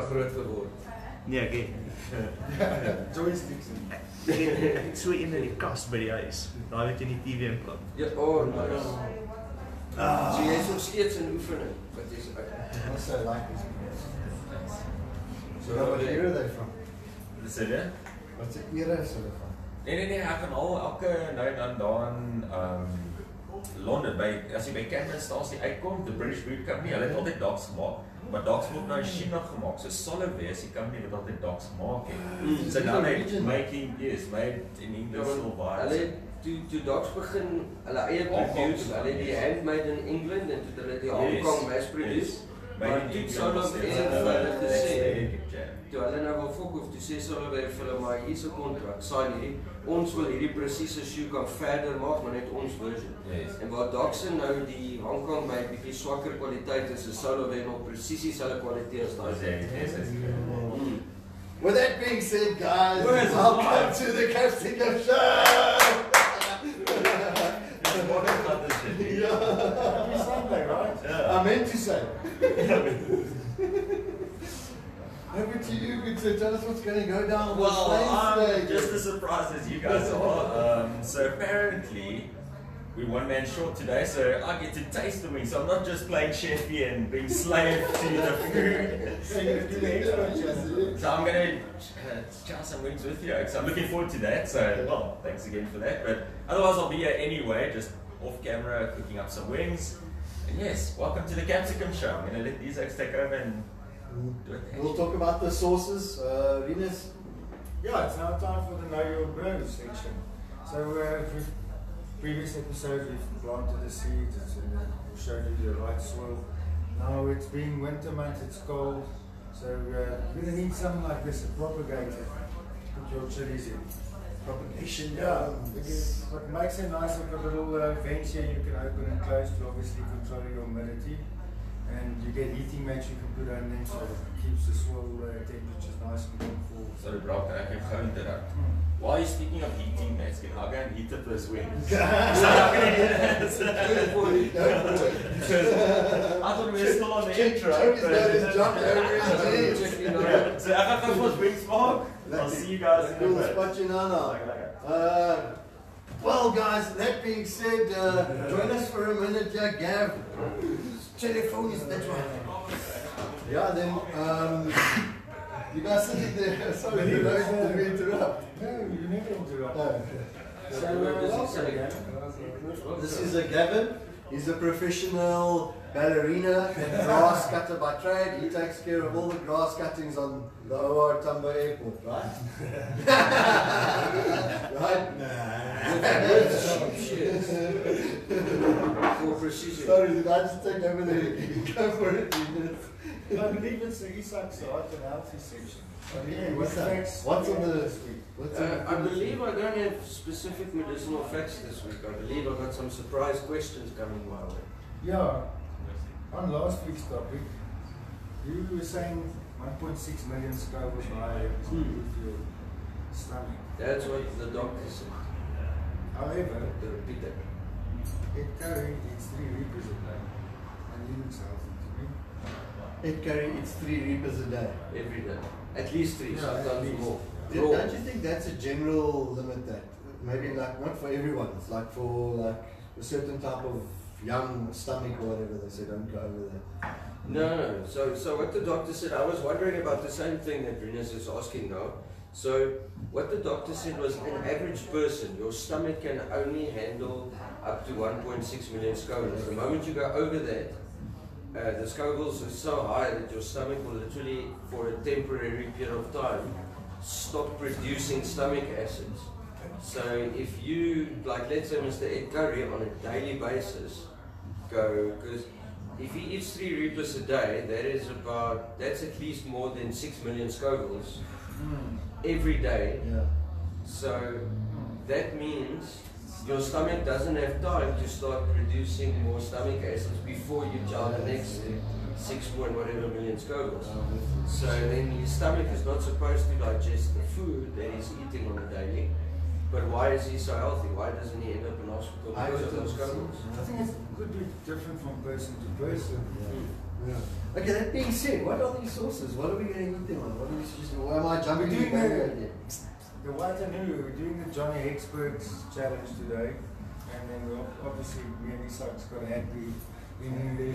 groot geword. Nee, ek het. Joysticks. Ek het so een in die kas by die huis. Daai wat jy in die TV inkom. Ja, oh, nice. Ah. So jy is nog steeds in oefening. Wat is What's so like this? So what era are they from? Dis dit. What's the era is hulle van? Nee nee nee, ek gaan al elke nou en dan daar in um Londen by as jy by Camdenstasie uitkom, the British Boot Company, hulle het altyd docks gemaak, maar docks word nou in China gemaak. So Soloway is die company wat altyd docks maak het. Mm. So now they making yes, made in Ja, English or Hulle toe toe docs begin hulle eie produce, hulle die handmade in England en toe hulle die Hong Yes, Kong mass produce. Maar toe sou hulle vir hulle gesê Toe hulle nou wil fok of toe sê hulle vir hulle maar hier's 'n kontrak, sign hierdie. Ons wil hierdie presiese shoe kan verder maak, maar net ons version. Yes. En waar Doxen nou die Hong Kong by bietjie swakker kwaliteit is, is sou hulle nog presies dieselfde kwaliteit as daai. hy. Yes, yes. Mm. With that being said, guys, welcome to the Capsicum Show! Say. Over to you, good sir. Tell us what's going to go down on Well, I'm today. just as surprised as you guys are. Um, so apparently, we're one man short today, so I get to taste the wings. So I'm not just playing chefy and being slave to the food. So going to do the expert chef. So I'm gonna uh, try some wings with you. So I'm looking forward to that. So well, thanks again for that. But otherwise, I'll be here anyway, just off camera, cooking up some wings. And yes, welcome to the Capsicum Show. I'm gonna let these guys take over and do it. We'll talk about the sauces. Uh, Venus, Yeah, it's now time for the Know Your Brand section. So uh, with previous episodes we've planted the seeds and uh, showed you the right soil. Now it's being winter months, it's cold, so uh, you're going to need something like this, a propagator. Put your chilies in. Propagation. Yeah, because what makes it nice, I've a little uh, vents here you can open and close to obviously control your humidity. And you get heating mats you can put on them so it keeps the soil uh, temperatures nice and warm for Sorry, bro, can I can go interrupt? While you're speaking of heating, mates, can I go and heat up those wings? so I'm gonna do that. I thought we were still on the intro. check his nose, jump over his Check jeans. you know. Yeah, so I got those wings, Mark. I'll see you guys in a Cool, bit. spot you now, now. Like, like, Uh, well, guys, that being said, uh, join us for a minute, yeah, Gav. Telephone is that one. Yeah, then, um, you guys sitting there. Sorry, did I- did we interrupt? No, you never interrupt. Oh. So, uh, welcome again. This is a Gavin. He's a professional ballerina and grass cutter by trade. He takes care of all the grass cuttings on the OR Tambo Airport, right? right? Nah. For precision. Sorry, did I just take over the go for it? Venus? I believe it's the Isaac Art and Healthy section. I mean, Yeah, what what's that? facts What's on the- this week? What's on Uh, the- I believe I don't have specific medicinal facts this week. I believe I've got some surprise questions coming my way. Yeah, on last week's topic, you were saying 1.6 million Scoville high is Hmm. good your stomach. That's what the doctor said. However, The repeater. it carried its three reapers a day, and he looks healthy to me. It carry its three reapers a day. Every day. At least three, Yeah, sometimes least. more. Don't Raw. you think that's a general limit that maybe like not for everyone, it's like for like a certain type of young stomach or whatever they say don't go over there. No, no. So, so what the doctor said, I was wondering about the same thing that Renus is asking now. So, what the doctor said was an average person, your stomach can only handle up to 1.6 million scovilles. The moment you go over that, uh, the scovilles are so high that your stomach will literally, for a temporary period of time, stop producing stomach acids. So, if you, like, let's say Mr. Ed Currie on a daily basis, go, because if he eats three reapers a day, that is about, that's at least more than 6 million scovilles every day. Yeah. So that means your stomach doesn't have time to start producing more stomach acids before you chow the next 6 point whatever million scovilles. So then your stomach is not supposed to digest the food that he's eating on a daily. But why is he so healthy? Why doesn't he end up in hospital I because of those know. scovilles? I think it could be different from person to person. Hmm. Yeah. Okay, that being said, what are these sauces? What are we going to eat them on? What are we suggesting? Why am I jumping We're in doing the the- again? The Waterloo, we're doing the Johnny Hexburg's challenge today, and then we'll obviously me and Isaac's got a happy in there.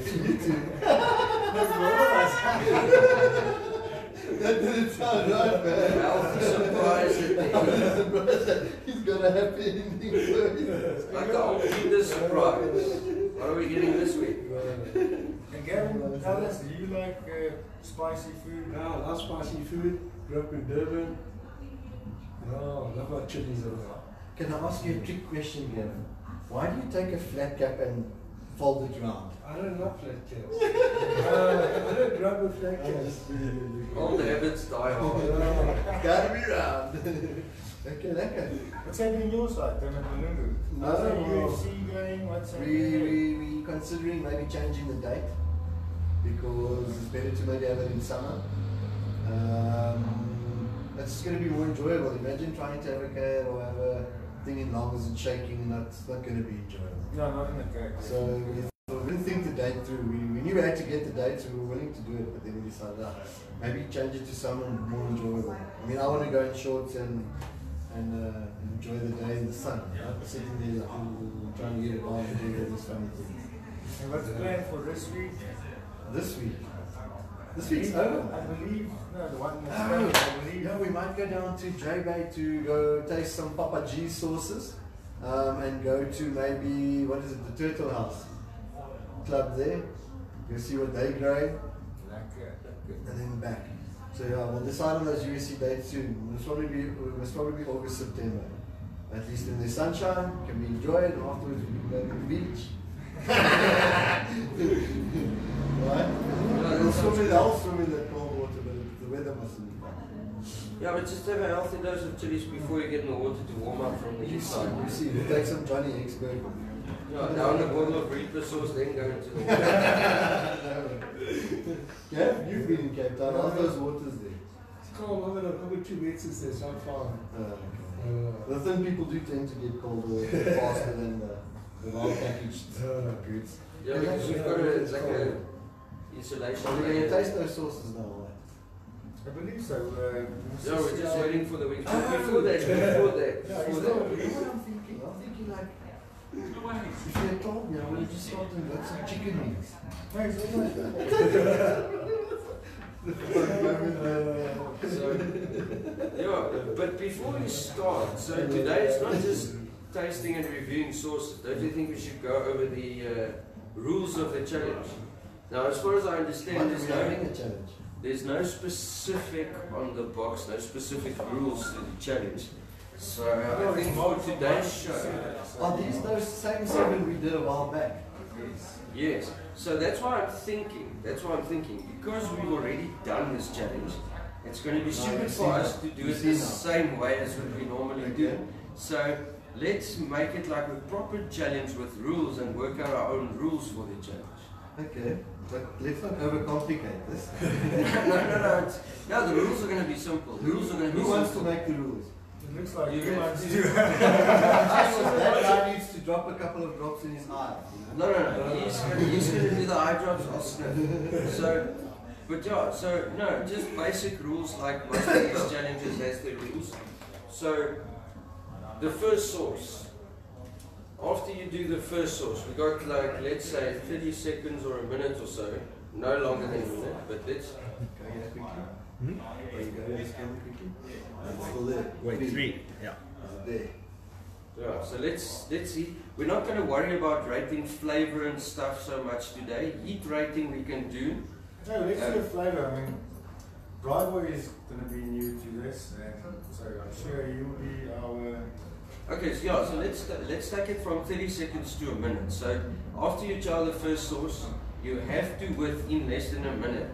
That didn't sound right, man. Healthy surprise at the end. He's got a happy ending for you. Like a whole Kinder surprise. What are we getting this week? And Gavin, tell us, do you like uh, spicy food? Yeah, I love spicy food. Grew up in Durban. No, love our chilies as well. Can I ask you a trick question, Gavin? Why do you take a flat cap and fold it round? I don't love flat caps. uh, I don't grow up with flat caps. Old habits die hard. Yeah. Gotta be round. okay, okay. What's happening your side, Tim and No, How's the UFC going? What's We, happening? we, we considering maybe changing the date because it's better to maybe have it in summer. Um, it's going to be more enjoyable. Imagine trying to have a cab or have a thing in longs and shaking, and that's not going to be enjoyable. No, not in the cake. So we, didn't think the date through. We, we knew we had to get the date, so we were willing to do it, but then we decided ah, maybe change it to something more enjoyable. I mean, I want to go in shorts and and uh, enjoy the day in the sun. Not sitting there like, trying to get it on and do all these funny things. And what's the plan for this week? This week, this week's over. I believe, no, the one that's Oh, coming, I believe. yeah, we might go down to J Bay to go taste some Papa G sauces, um, and go to maybe what is it, the Turtle House club there. Go see what they grow, Like, uh, and then back. So yeah, we'll decide on those USC dates soon. It's probably be it must probably be August September. At least in the sunshine, can be enjoyed, and afterwards we can go to the beach. right? We'll swim in, I'll swim in the cold water, but the weather mustn't be bad. Yeah, but just have a healthy dose of chilies before you get in the water to warm up from the You see, inside. you see, we'll take some Johnny Hexburg. Yeah, down a bottle of Reaper sauce, then go into the water. yeah, you've been in Cape Town. How's those waters there? It's cold over the over two weeks since they're so far. Uh, Uh, the thin people do tend to get colder faster than the, the well packaged Uh, goods. Yeah, because we've got a, it's like a insulation So we're going to taste those sauces now. I believe so. Uh, we'll Yeah, we're just how- waiting for the week. But before that, before that, Yeah, before it's You know that. what I'm thinking? I'm thinking like, if you had told me, I would have just started and got some chicken wings. No, it's almost. So, yeah, but before we start, so today it's not just tasting and reviewing sauces. Don't you think we should go over the uh, rules of the challenge? Now, as far as I understand, there's we're having no, a challenge. there's no specific on the box, no specific rules to the challenge. So uh, I think for today's show, Are these those same seven we did a while back? Yes. Yes. So that's why I'm thinking. That's why I'm thinking. Because we've already done this challenge, it's going to be stupid you've for us to do it the it. same way as what we normally do. So let's make it like a proper challenge with rules and work out our own rules for the challenge. Okay, but let's not overcomplicate this. no, no, no. It's, yeah, the rules are going to be simple. The rules are going to be Who wants to make the rules? It looks like You you guys to do. do that guy needs to drop a couple of drops in his eye. No, no, no. He's gonna, he's gonna do the eye drops. I'll sniff. So, but yeah. So no, just basic rules like most of these challenges has their rules. So, the first source. After you do the first source, we got like let's say 30 seconds or a minute or so, no longer than a minute. But let's Go here quickly. Hmm? Are you going this camera quickly? It's still there. Wait, three. Yeah. Is it there? Yeah, so let's let's see. We're not going to worry about rating flavor and stuff so much today. Heat rating we can do. No, let's do a flavour. I mean, Broadway is going to be new to this, and so I'm sure you'll be our. Okay, so yeah, so let's let's take it from 30 seconds to a minute. So after you try the first source, you have to within less than a minute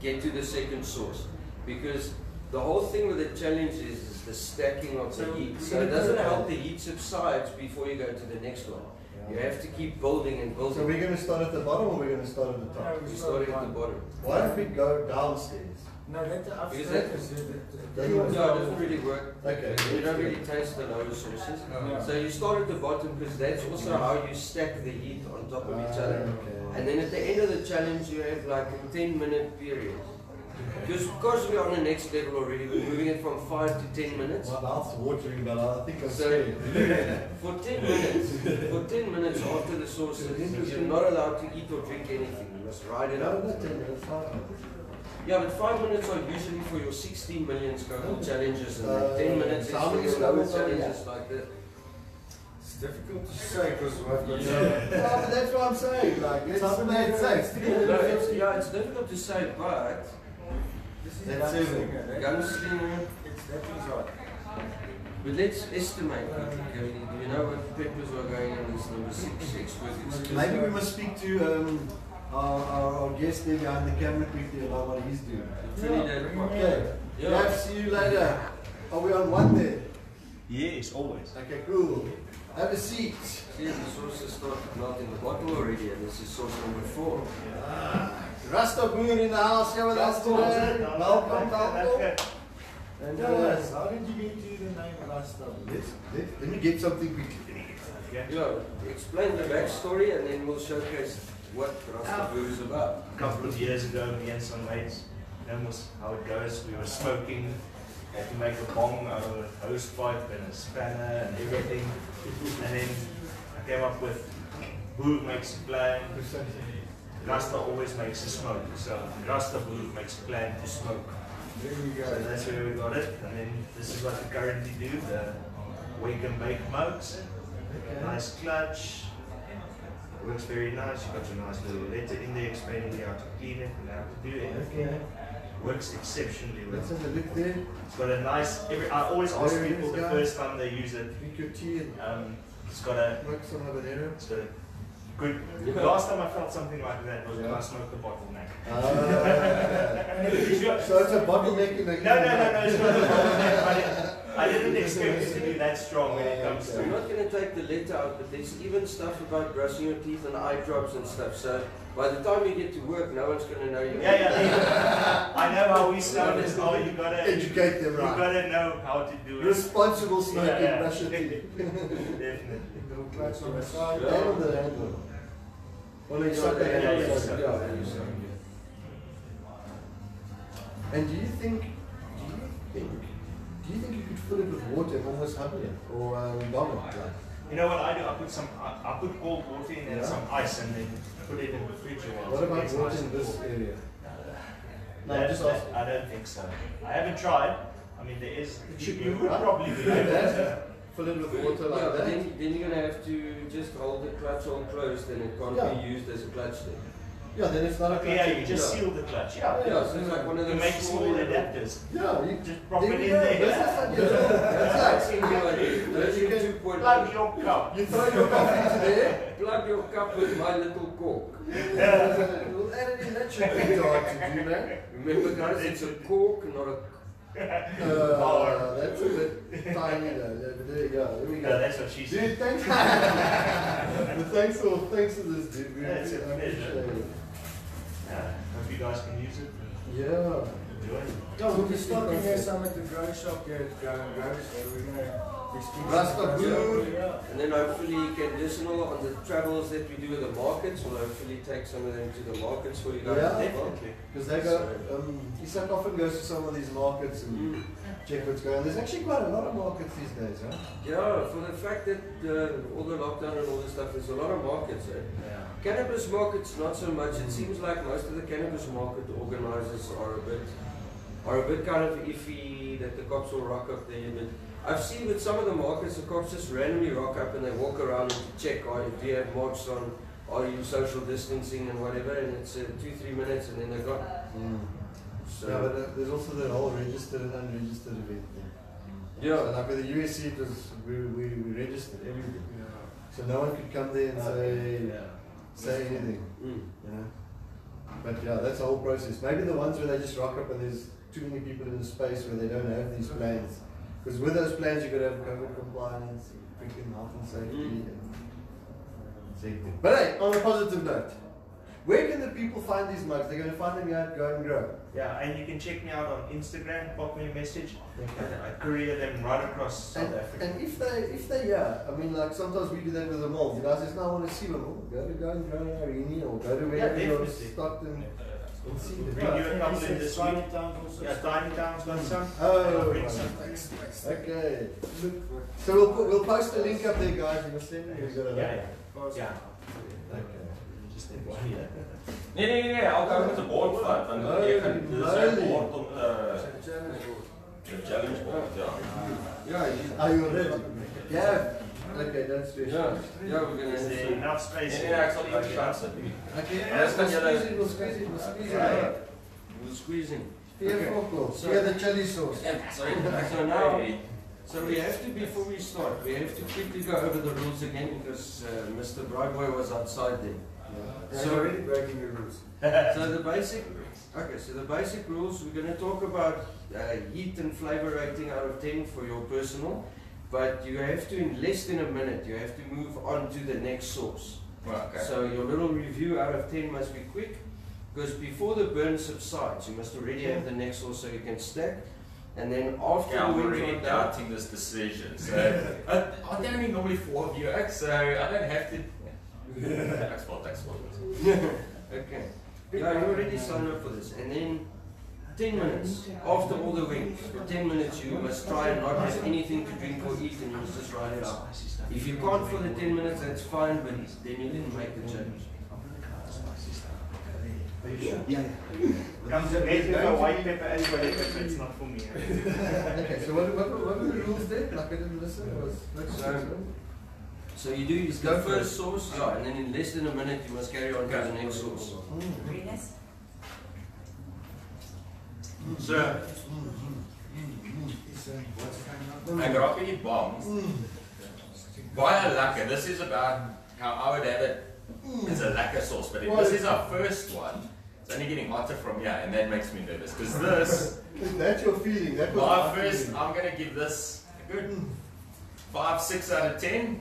get to the second source because the whole thing with the challenge is, is the stacking of the So heat. So it doesn't help the heat subsides before you go to the next one. You have to keep building and building. So we're going to start at the bottom or we're going to start at the top? No, We're starting at the bottom. Why don't we go downstairs? No, that Because upstairs that- is that- That that- was- No, it doesn't really work. Okay. You don't really taste the lower sauces. Yeah. So you start at the bottom because that's also how you stack the heat on top of each other. Ah, okay. And then at the end of the challenge, you have like a 10 minute period. Because, because we're on the next level already, we're moving it from 5 to 10 minutes. My mouth's watering, but I think I'm So- For 10 minutes, for 10 minutes after the sauces, you're not allowed to eat or drink anything. You must ride it No, out. not 10 minutes, five minutes. Yeah, but 5 minutes are usually for your 16 million Scoville challenges, and then Uh, 10 minutes is how for many your lower Scovilles are we challenges like that. It's difficult to say because I've got Yeah. No, but that's what I'm saying. Like, let's Something play it like. No, it's, yeah, it's difficult to say, but This is That's gunslinger, seven. gunslinger. It's that is right. But let's estimate. Okay, do you know what peppers are going in this number six Hexburg exclusive? Maybe we must speak to um, our, our, our guest there behind the camera quickly about what he's doing. Trinidad bring Park. him Okay. Yeah. Gav, see you later. Are we on one there? Yes, always. Okay, cool. Have a seat. See, the sauces start not in the bottle already, and this is sauce number four. Rasta Boer in the house here with us today. Welcome, welcome. And Tell uh, us, how did you get to the name Rasta? let's, let, let me get something quickly. Yeah, explain the backstory, and then we'll showcase what Rasta Brew oh. is about. A couple of years ago, me and some mates, known was how it goes. We were smoking, had to make a bong out of a hose pipe and a spanner and everything. And then I came up with who makes a plan. Rasta always makes a smoke, so Rasta Brew makes a plan to smoke. There we So go. that's where we got it. And then this is what we currently do, the wake and bake mugs. Nice clutch. Works very nice. You've got a nice little letter in there explaining how to clean it and how to do it. Okay. Works exceptionally well. Let's have a look there. It's got a nice. Every, I always ask There people the first time they use it. Drink your tea and Um, it's got a. some habanero. It's got a good. Yeah. Last time I felt something like that was when I smoked the bottleneck. Ah. so it's a bottleneck in the No, no, no, no. It's not a bottleneck. I didn't, expect it to be that strong when it comes to. I'm not going to take the letter out, but there's even stuff about brushing your teeth and eye drops and stuff. So by the time you get to work, no one's going to know you. Yeah, yeah. yeah. I know how we sound. It's how you gotta. Educate them You right. gotta know how to do it. Responsible smoking, Yeah, yeah. brush your teeth. Definitely. Little clutch on the side. Yeah. Handle the handle. Well, you Yeah, suck the yeah, handle. yeah, yeah, yeah, you suck. And do you do you think, do you think you could fill it with water and almost hug it? Or um, bomb it? Like? You know what I do? I put some. I, I put cold water in and Yeah. some ice, and then put it in the fridge a. What about gets water nice in this cold. area? No, That- just that- ask. I don't think so. I haven't tried. I mean, there is. It should you be, would right? probably be able to. Fill it with water Yeah, like but that. then, then you're going to have to just hold the clutch all closed and it can't Yeah. be used as a clutch then. Yeah, then it's not a Okay, yeah, you just Yeah. seal the clutch. Yeah. Yeah, so it's like one of You those make small little- adapters. Yeah, you Just prop it in there. Business idea. That's That's in your idea. That's You can Plug your cup. You throw your coffee into there. Plug your cup with my little cork. We'll add it in. That should be hard to do, man. Remember guys, it's a cork, not a... Uh, that's a bit tiny though. Yeah, there you go. There we No, that's what she said. Dude, thanks. but thanks for thanks for this, dude. We Yeah, it's a pleasure. Appreciate. Yeah, hope you guys can use it. Yeah. Enjoy it. Yeah, we'll We'll be be stocking stocking here some at the grow shop here at Grow and we're gonna be speaking. Rasta to Blue. Yeah. And then hopefully conditional on the travels that we do with the markets, we'll hopefully take some of them to the markets for you guys. Yeah. as well. Definitely. Because they go, um, Isak often goes to some of these markets and Mm. check what's going on. There's actually quite a lot of markets these days, huh? Yeah, for the fact that uh, all the lockdown and all this stuff, there's a lot of markets. Eh? Yeah. Cannabis markets, not so much. It seems like most of the cannabis market organizers are a bit, are a bit kind of iffy that the cops will rock up there. But I've seen with some of the markets, the cops just randomly rock up and they walk around and check, are do you have marks on, are you social distancing and whatever, and it's uh, two three minutes and then they're gone. So yeah, but uh, there's also the whole registered and unregistered event thing. So yeah, like with the USC, it was, we, we, we registered everything. So no one could come there and say, Yeah. say anything, mm. you know. But yeah, that's the whole process. Maybe the ones where they just rock up and there's too many people in the space where they don't have these plans. Because with those plans, you've got to have COVID compliance, freaking health and safety, Mm. and safety. But hey, on a positive note, where can the people find these mugs? They're going to find them here at Go and Grow. Yeah, and you can check me out on Instagram, pop me a message, and I courier them right across South And, Africa. and if they, if they, yeah, I mean, like sometimes we do that with the mold. You guys just now want to see one. Oh, go to go and grow in Irene or go to wherever Yeah, you're definitely. Stockton and see the Bring you a couple in this Tiny week. Towns also. Yeah, Tiny Town's got some. Oh, I'll bring right. some. Okay. So we'll put, we'll post a link up there, guys. You must send me. You've it. Yeah, yeah. Yeah. Okay. Just that one, yeah. Nee, nee, nee, nee, I'll go met 'n bord vat want Holy jy kan dis 'n moly. bord om te die challenge board, ja. Yeah, Are you ready? Yeah. Okay, that's stress. yeah, yeah, we're gonna Is there enough space? Nee, nee, ek sal eers kans. Okay. Yes, we'll can you squeeze. We'll squeeze. We'll squeeze it. Yeah. We're squeezing. Here, Okay. Foco. So- Here, the chili sauce. Sorry, So now, so we have to, before we start, we have to quickly go over the rules again because uh, Mr. Broadway was outside there. So So- already breaking the rules. So the basic, okay, so the basic rules, we're going to talk about uh, heat and flavor rating out of 10 for your personal, but you have to, in less than a minute, you have to move on to the next source. Okay. So your little review out of 10 must be quick, because before the burn subsides, you must already have the next source so you can stack, and then after Yeah, I'm the wings already are done, doubting this decision. So, aren't there only normally four of you, eh? so I don't have to. That's fault, that's fault. Okay. Yeah, you already signed up for this. And then 10 minutes after all the wings, for 10 minutes you must try and not have anything to drink or eat and you must just ride it out. If you can't for the 10 minutes, that's fine, but then you didn't make the change. challenge. Comes a red pepper, white pepper, and white pepper. It's not for me. Okay, so what, what, what were the rules there? Like I didn't listen. Was, So- So you do Just the go for first source, yeah, and then in less than a minute you must carry on to the next source. Mm. Greenness. So, What's coming up? ek raak hierdie bombs. Baie lekker. This is about how I would have it. It's a lacquer sauce, but if this is our first one, it's only getting hotter from here, and that makes me nervous. Because this, That's your feeling. That was my my first, feeling. I'm gonna give this a good five, six out of ten.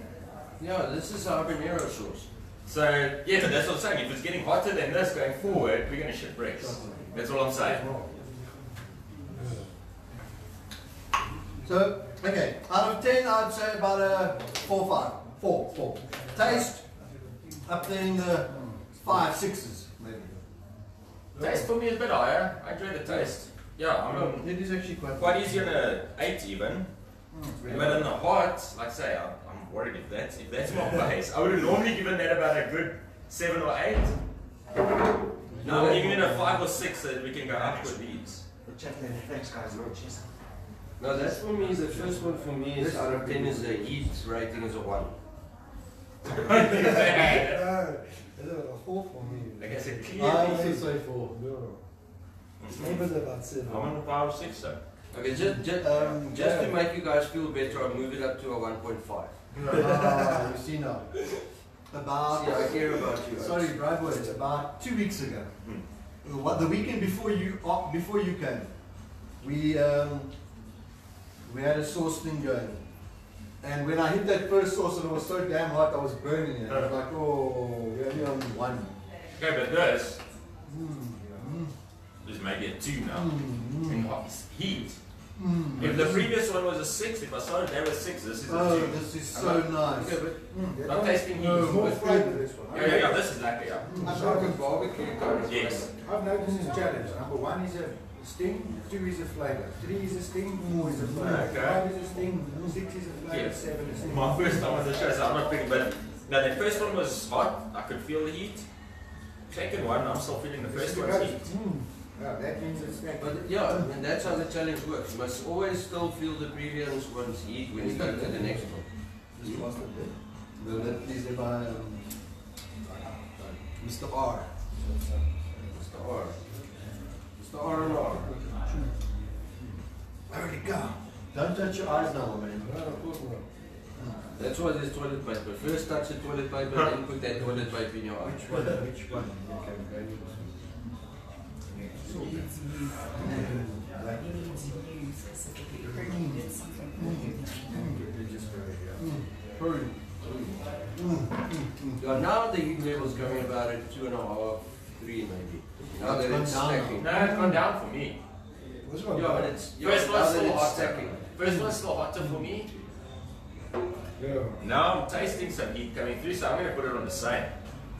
Yeah, this is habanero sauce. So yeah, but that's what I'm saying. If it's getting hotter than this going forward, we're gonna shit bricks. That's all I'm saying. So, okay, out of 10, I'd say about a 4 5. 4, 4. Taste, up there in the 5, 6s, maybe. Taste for me is a bit higher. Eh? I enjoy the taste. Yeah, I'm It is actually quite quite easy on a eight even. Hmm, but in the heart, like I say, I'm, I'm worried if that's if that's my base. I would have normally given that about a good seven or eight. Now I'm giving it a five or six so that we can go up with these. Thanks, guys. Cheers. Now that's for me, the first one for me is out of 10 is a heat rating is a 1. like Ah, is it a four for me? I said, I clearly. also say 4. No. Maybe about seven. I'm on a five or six, so. Okay, just, just, Um, just to make you guys feel better, I'll move it up to a 1.5. Ah, you see now. About. See, I care about you. Sorry, Brightwood, it's about two weeks ago. Uh, What the weekend before you uh, before you came, we um, we had a sauce thing going, and when I hit that first sauce and it was so damn hot, I was burning it. I was like, oh, we're only on one. Okay, but this Mm, is maybe a two now. mm, In mm, hot heat. mm. If the previous one was a six, if I started there with six, this is a Oh, two. this is so nice. Okay, but Mm. I'm tasting heat. There's more flavour this one. Yeah, yeah, yeah, this is like, yeah. it's like a barbecue kind of Yes. I've noticed this challenge. Number one is a sting, two is a flavour, three is a sting, four is a flavour, Okay. five is a sting, six is a flavour, Yes. seven is a sting. My first time on the show, so I'm not thinking, but no, the first one was hot. I could feel the heat. Second one, I'm still feeling the first one's heat. Mm. Yeah, that means it's like But yeah, and that's how the challenge works. You must always still feel the previous one's heat when you go to the next one. Just lost it there. Will that please if um, Mr. R. Mr. R. Mr. R and R. Where did it go? Don't touch your eyes now, man. No, of course not. That's why there's toilet paper. First touch the toilet paper, then put that toilet paper in your eye. Which one? Which one? Okay, okay. You need to use, you need to use specifically created something. Hurry. Yeah, now the heat level's going about at two and a half, three maybe. Now that gone it's down stacking. No, it's gone down for me. This one. Yeah, but it's yeah, First one's that still it's hot. stacking. First one's still hotter for me. Yeah. Now I'm tasting some heat coming through, so I'm gonna put it on the same.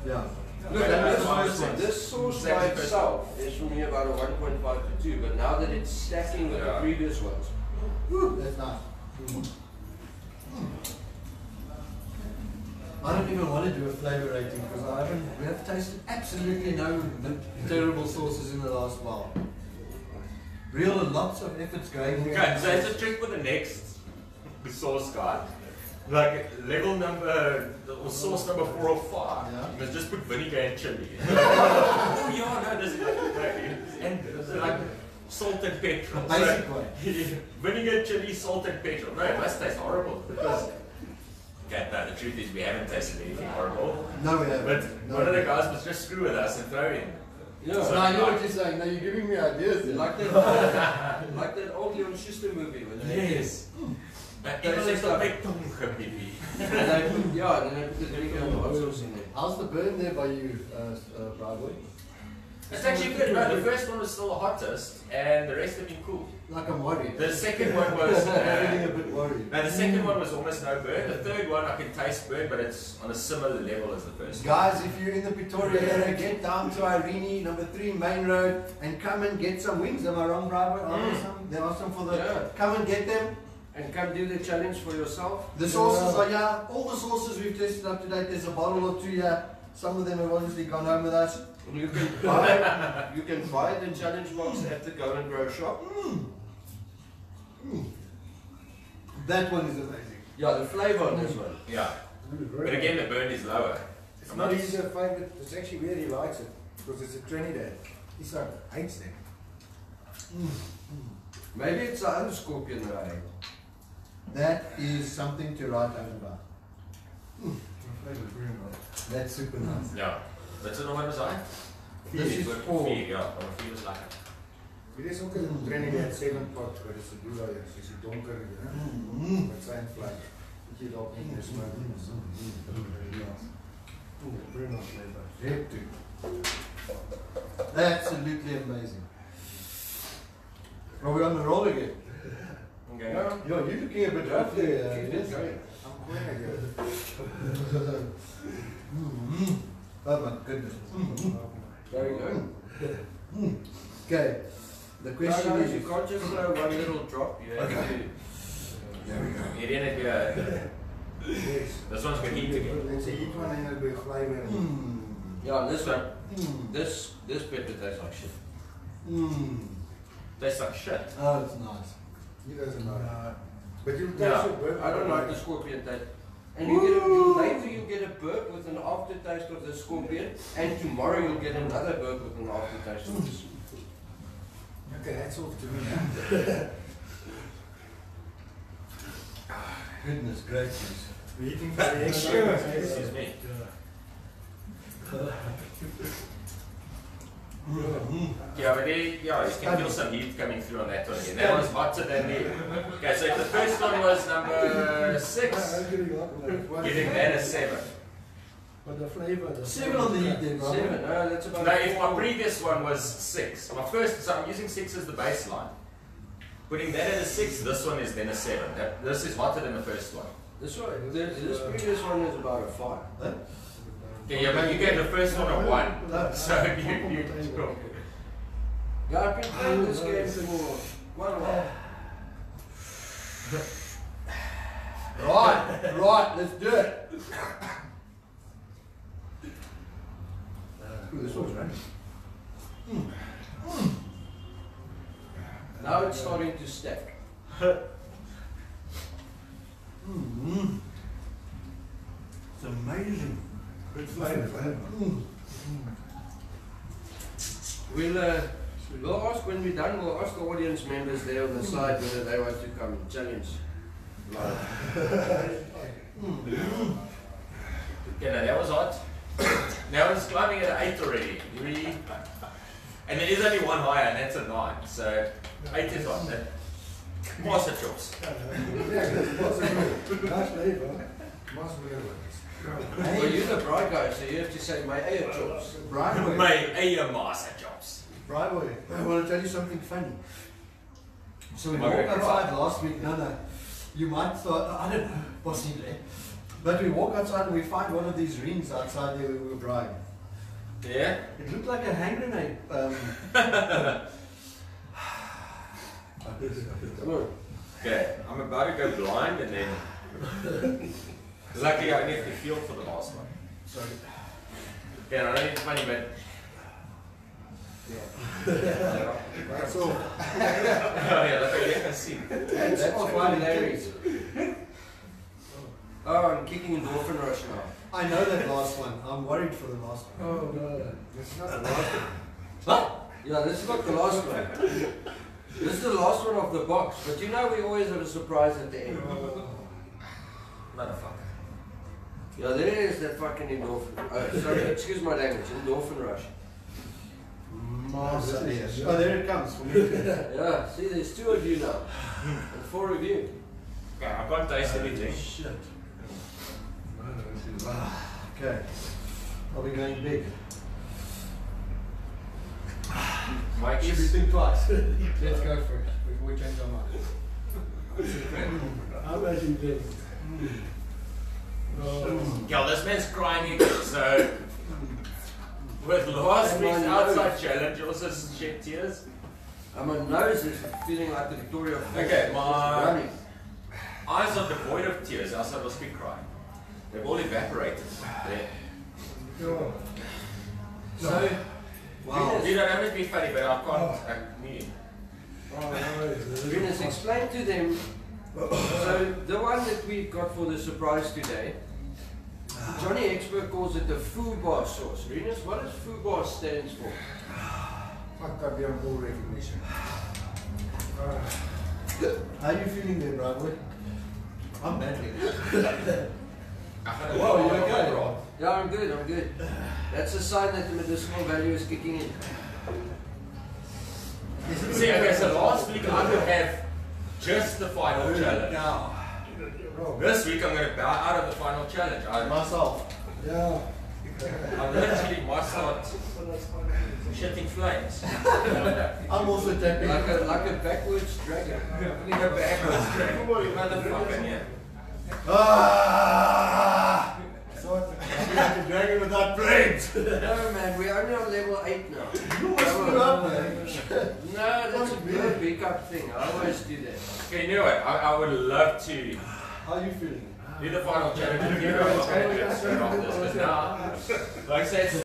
Yeah. Look, Okay, and this, fine. this sauce Second by itself is for me about a 1.5 to 2, but now that it's stacking with Yeah. the previous ones, Woo, that's nice. Mm. I don't even want to do a flavor rating because I haven't, we have tasted absolutely no terrible sauces in the last while. Real and lots of efforts going into Okay, so it's a trick for the next sauce guy. Like level number or sauce number four or five. Yeah. You must just put vinegar and chili. oh yeah, no, this and like salt and petrol. The basic way. vinegar, chili, salt and petrol. No, it must taste horrible because Okay, no, the truth is we haven't tested anything horrible. No, we haven't. But no. one of the guys was just screw with us and throw in. yeah, No, I know what you're saying. No, you're giving me ideas. then. like that, like that old Leon Schuster movie when they, Yes. But They it say is stuff. a big tongue, baby. and they put, yeah, and then they put the vinegar and the hot sauce in there. How's the burn there by you, uh, uh, Broadway? It's actually good. No, the first one was still the hottest, and the rest have been cool. Like I'm worried. The second one was. I'm a Uh, bit worried. no, the second one was almost no burn. The third one I can taste burn, but it's on a similar level as the first. one. Guys, if you're in the Pretoria area, get down to Irene, number three, Main Road, and come and get some wings. Am I wrong, Broadway? Are there Mm. some? There are some for the. Yeah. Come and get them. And come do the challenge for yourself. The sauces are yeah. All the sauces we've tested up to date. There's a bottle or two here. Some of them have obviously gone home with us. You can buy, you can buy the challenge box at the Go and Grow shop. That one is amazing. Yeah, the flavor on this one. Yeah, but again, the burn is lower. It's not not- his uh, favorite, it's actually really likes it, because it's a Trinidad. He sort of hates them. Maybe it's the other scorpion that I ate. That is something to write home about. That's super nice. Yeah. That's is er nog? This is four. Vier, ja, maar vier is lekker. Dit is ook een Trinidad seven pot, waar is die doel is, is die donker, hè? Mm. Met zijn vlees. Dat je dat niet meer smaakt. Very nice flavor. Red too. Absolutely amazing. Are we on the roll again? Okay. Yeah. Yo, you're looking a bit rough there. uh, Keep Dennis. it going. I'm going again. Mm. Oh my goodness. Mm. There we go. Okay. The question No, no, is, you can't just throw one little drop. You have Okay. to. there we go. Hierdie het weer. Yes. This one's good heat again. Let's see, each one in a bit flavor. Mm. Yeah, this one. Mm. This this pepper tastes like shit. Mm. Tastes like shit. Oh, it's nice. He doesn't know. But you taste Yeah, it, but I don't like the scorpion taste. And you get a, you, later you get a burp with an aftertaste of the scorpion, and tomorrow you'll get another burp with an aftertaste of this. Okay, that's off to me now. Ah, goodness gracious. We're eating for the extra. Excuse me. Yeah, but they, yeah, you can feel some heat coming through on that one again. That one's hotter than the. Okay, so if the first one was number six, I'm getting up like giving that a seven. But the flavor, the Seven on the heat there, bro. Seven, no, that's about No, if my previous one was six, my first, so I'm using six as the baseline. Putting that at a six, this one is then a seven. That, this is hotter than the first one. This one, this, this previous one is about a five. Okay, yeah, but you gave the first one a one. So you, you, Yeah, I've been playing this game for quite a while. Right, right, let's do it. Ooh, this one's running. Now it's starting to stack. Mm. It's amazing. good flavor, flavor. Mm. We'll, uh, we'll ask when we're done, we'll ask the audience members there on the side whether they want to come and challenge. live. Mm. Okay, now that was hot. Now it's climbing at an eight already. Three. And there is only one higher, and that's a nine. So eight is hot. That- Master chops. nice flavor. Mas Williams. Well, you're the bride guy, so you have to say my air chops. Brian boy. My eie master jobs. Brian boy. I want to tell you something funny. So we walked outside last week. No, no. You might thought I don't know, possibly. But we walk outside and we find one of these rings outside there where we were drying. Yeah? It looked like a hand grenade. Um, Come on. Okay, I'm about to go blind and then. Luckily, I only have to feel for the last one. sorry. Okay, I know it's funny, but. That's all. oh, yeah, let me let me see. That's quite hilarious. Oh, I'm kicking endorphin rush now. I know that last one. I'm worried for the last one. Oh, no. This is not the last one. What? Yeah, this is not the last one. This is the last one of the box, but you know we always have a surprise at the end. Motherfucker. Yeah, there is that fucking endorphin. Uh, sorry, excuse my language. Endorphin rush. Masa, yes. Oh, there it comes for me. Yeah, see, there's two of you now, and four of you. Okay, I can't taste anything. Shit. No, no, this is- Ah, okay. I'll be going big? Mike Should we is. think twice? Let's go for it before we change our mind. I'm actually dead. Oh, Yo, this man's crying again, so. With last And week's outside nose. challenge, you also shed tears. And my nose is feeling like the Victoria Falls. Okay, my- Eyes are devoid of tears, else I must be crying. They've all evaporated. There. oh. So, Wow. You don't have to be funny, but I can't. I need. Oh, oh no, Venus, explain to them. So, the one that we got for the surprise today, Johnny Hexburg calls it the foobar sauce. Venus, what does foobar stands for? Fucked up young ball recognition. How are you feeling there, Bradley? I'm badly. I Whoa, you okay? Rob. Yeah, I'm good, I'm good. That's a sign that the medicinal value is kicking in. See, okay, so last week I would have just the final challenge. Now, This week I'm going to bow out of the final challenge. I, myself. Yeah. I'm literally must start shitting flames. I'm also tapping. Like a, like a backwards dragon. We go backwards, motherfucker, yeah. Ah! So it's like a dragon without brains. No man, we're only on level 8 now. You always screw up, man. No, that's a good pickup thing. I always do that. Okay, you know what? I, I would love to How are you feeling? do the final challenge with you. I'm not going to do it straight after this, but now, like I said,